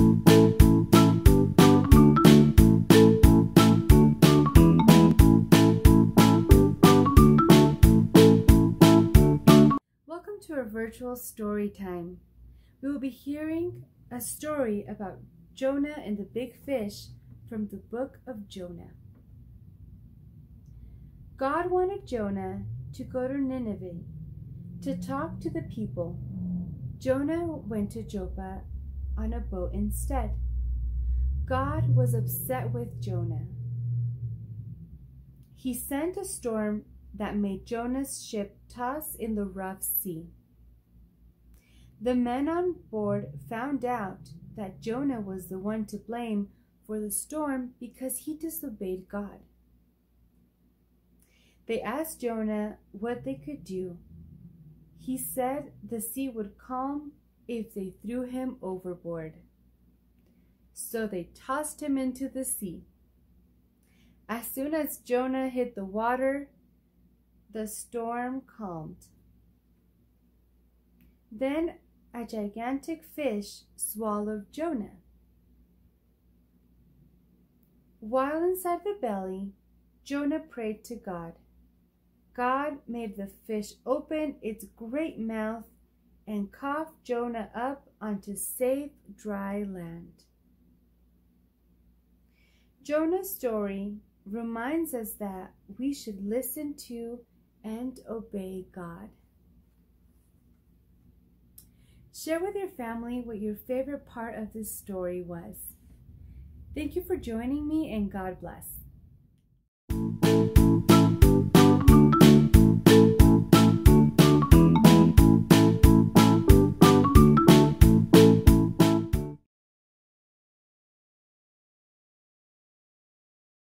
Welcome to our virtual story time. We will be hearing a story about Jonah and the big fish from the book of Jonah. God wanted Jonah to go to Nineveh to talk to the people. Jonah went to Joppa on a boat instead. God was upset with Jonah. He sent a storm that made Jonah's ship toss in the rough sea. The men on board found out that Jonah was the one to blame for the storm because he disobeyed God. They asked Jonah what they could do. He said the sea would calm if they threw him overboard. So they tossed him into the sea. As soon as Jonah hit the water, the storm calmed. Then a gigantic fish swallowed Jonah. While inside the belly, Jonah prayed to God. God made the fish open its great mouth and coughed Jonah up onto safe, dry land. Jonah's story reminds us that we should listen to and obey God. Share with your family what your favorite part of this story was. Thank you for joining me and God bless.